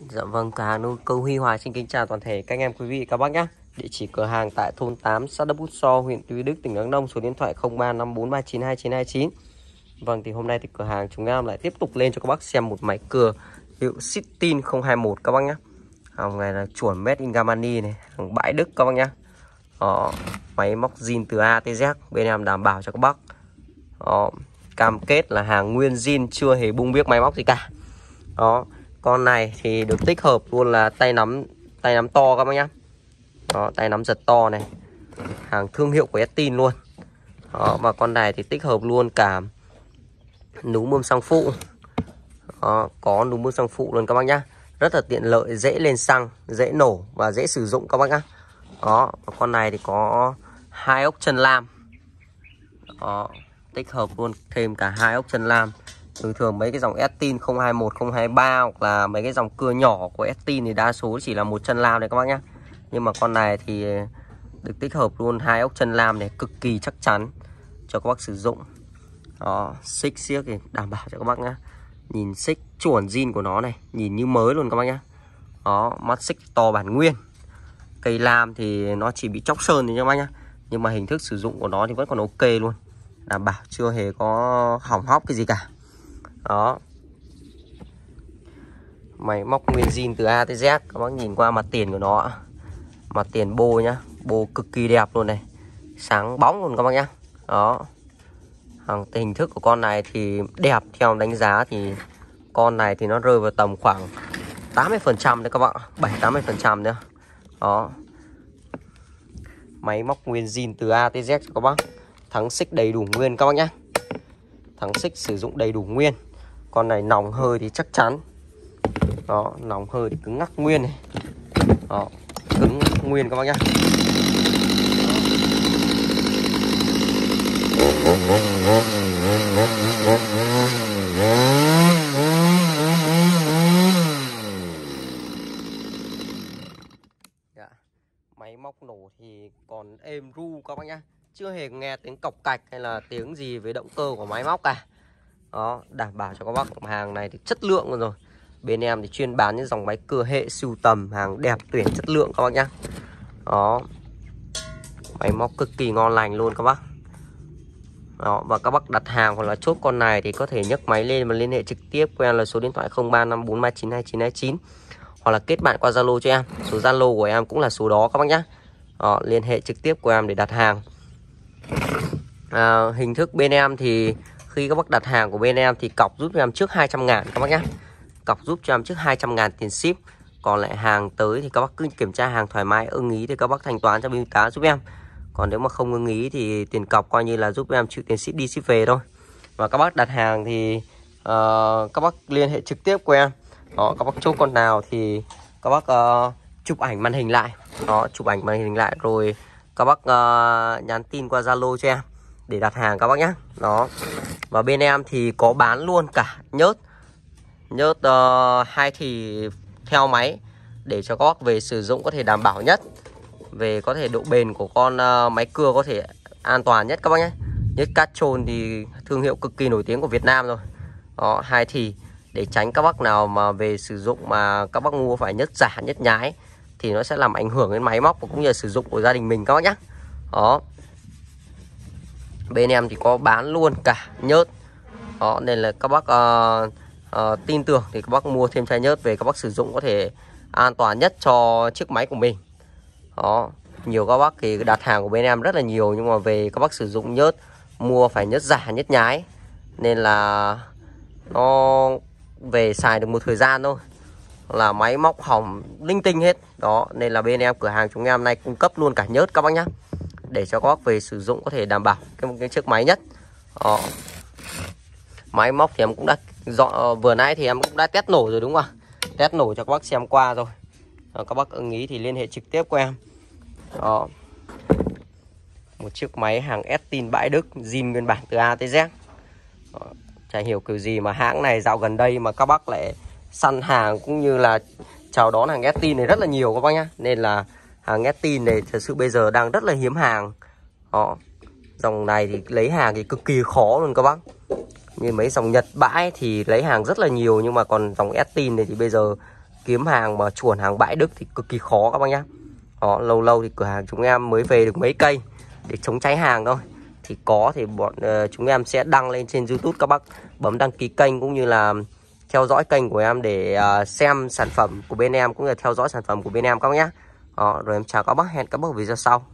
Dạ vâng, cửa hàng nuôi câu Huy Hòa xin kính chào toàn thể các anh em quý vị các bác nhé. Địa chỉ cửa hàng tại thôn 8, xã Đắk Bút So, huyện Tuy Đức, tỉnh Đắk Nông, số điện thoại 0354392929. Vâng thì hôm nay thì cửa hàng chúng em lại tiếp tục lên cho các bác xem một máy cưa hiệu Sitin 021 các bác nhé. À, hàng này là chuẩn made in Germany này, hàng bãi Đức các bác nhé. Đó, ờ, máy móc zin từ A tới Z bên em đảm bảo cho các bác. Đó, cam kết là hàng nguyên zin chưa hề bung biếc máy móc gì cả. Đó, con này thì được tích hợp luôn là tay nắm tay nắm to các bác nhá. Đó, tay nắm giật to này. Hàng thương hiệu của Estin luôn. Đó, và con này thì tích hợp luôn cả núm mâm xăng phụ. Đó, có núm mâm xăng phụ luôn các bác nhá. Rất là tiện lợi dễ lên xăng dễ nổ và dễ sử dụng các bác nhá. Đó con này thì có hai ốc chân lam. Đó, tích hợp luôn thêm cả hai ốc chân lam thường thường mấy cái dòng Estin 021 023 hoặc là mấy cái dòng cưa nhỏ của Estin thì đa số chỉ là một chân lam này các bác nhá. Nhưng mà con này thì được tích hợp luôn hai ốc chân lam này cực kỳ chắc chắn cho các bác sử dụng. Đó, xích xiếc thì đảm bảo cho các bác nhá. Nhìn xích chuẩn zin của nó này, nhìn như mới luôn các bác nhá. Đó, mắt xích to bản nguyên. Cây lam thì nó chỉ bị chóc sơn thì các bác nhá. Nhưng mà hình thức sử dụng của nó thì vẫn còn ok luôn. Đảm bảo chưa hề có hỏng hóc cái gì cả đó. Máy móc nguyên zin từ A tới Z. Các bác nhìn qua mặt tiền của nó mặt tiền bô nhá. Bô cực kỳ đẹp luôn này. Sáng bóng luôn các bác nhá. Đó. Hàng hình thức của con này thì đẹp theo đánh giá thì con này thì nó rơi vào tầm khoảng 80 phần trăm đấy các bạn 7 80 phần trăm nữa đó. Máy móc nguyên zin từ A tới Z cho các bác. Thắng xích đầy đủ nguyên các bác nhá. Thắng xích sử dụng đầy đủ nguyên con này nòng hơi thì chắc chắn. Đó, nòng hơi thì cứng ngắc nguyên này. Đó, cứng ngắc nguyên các bác nhá. Dạ. máy móc nổ thì còn êm ru các bác nhá. Chưa hề nghe tiếng cọc cạch hay là tiếng gì về động cơ của máy móc cả đó đảm bảo cho các bác. Hàng này thì chất lượng luôn rồi. Bên em thì chuyên bán những dòng máy cưa hệ sưu tầm hàng đẹp tuyển chất lượng các bác nhá. Đó. Máy móc cực kỳ ngon lành luôn các bác. Đó, và các bác đặt hàng hoặc là chốt con này thì có thể nhấc máy lên và liên hệ trực tiếp qua là số điện thoại 0354392929 hoặc là kết bạn qua Zalo cho em. Số Zalo của em cũng là số đó các bác nhé đó, liên hệ trực tiếp của em để đặt hàng. À, hình thức bên em thì khi các bác đặt hàng của bên em thì cọc giúp cho em trước 200 ngàn các bác nhé. Cọc giúp cho em trước 200 ngàn tiền ship. Còn lại hàng tới thì các bác cứ kiểm tra hàng thoải mái ưng ý thì các bác thanh toán cho bên tá giúp em. Còn nếu mà không ưng ý thì tiền cọc coi như là giúp em chịu tiền ship đi ship về thôi. Và các bác đặt hàng thì uh, các bác liên hệ trực tiếp của em. Đó, các bác chốt con nào thì các bác uh, chụp ảnh màn hình lại. Đó chụp ảnh màn hình lại rồi các bác uh, nhắn tin qua Zalo cho em để đặt hàng các bác nhé. Đó và bên em thì có bán luôn cả nhớt nhớt uh, hai thì theo máy để cho các bác về sử dụng có thể đảm bảo nhất về có thể độ bền của con uh, máy cưa có thể an toàn nhất các bác nhé. Nhớt cát trôn thì thương hiệu cực kỳ nổi tiếng của Việt Nam rồi. Đó hai thì để tránh các bác nào mà về sử dụng mà các bác mua phải nhất giả nhất nhái thì nó sẽ làm ảnh hưởng đến máy móc và cũng như sử dụng của gia đình mình các bác nhé. Đó bên em thì có bán luôn cả nhớt. Đó nên là các bác uh, uh, tin tưởng thì các bác mua thêm chai nhớt về các bác sử dụng có thể an toàn nhất cho chiếc máy của mình. Đó nhiều các bác thì đặt hàng của bên em rất là nhiều nhưng mà về các bác sử dụng nhớt mua phải nhớt giả nhớt nhái. Nên là nó về xài được một thời gian thôi. Là máy móc hỏng linh tinh hết. Đó nên là bên em cửa hàng chúng em nay cung cấp luôn cả nhớt các bác nhá để cho các bác về sử dụng có thể đảm bảo cái, cái chiếc máy nhất. Đó. máy móc thì em cũng đã dọn ờ, vừa nãy thì em cũng đã test nổ rồi đúng không ạ? Test nổ cho các bác xem qua rồi. Đó, các bác ưng ý thì liên hệ trực tiếp của em. Đó. Một chiếc máy hàng Estin bãi Đức zin nguyên bản từ A tới Z. Đó. chả hiểu kiểu gì mà hãng này dạo gần đây mà các bác lại săn hàng cũng như là chào đón hàng Estin này rất là nhiều các bác nhá. Nên là hàng tin này thật sự bây giờ đang rất là hiếm hàng. Đó dòng này thì lấy hàng thì cực kỳ khó luôn các bác. Như mấy dòng Nhật bãi thì lấy hàng rất là nhiều nhưng mà còn dòng Estin này thì bây giờ kiếm hàng mà chuồn hàng bãi Đức thì cực kỳ khó các bác nhá. Đó, lâu lâu thì cửa hàng chúng em mới về được mấy cây để chống cháy hàng thôi. Thì có thì bọn uh, chúng em sẽ đăng lên trên YouTube các bác bấm đăng ký kênh cũng như là theo dõi kênh của em để uh, xem sản phẩm của bên em cũng như là theo dõi sản phẩm của bên em các bác nhé đó, rồi em chào các bác hẹn các bác ở video sau.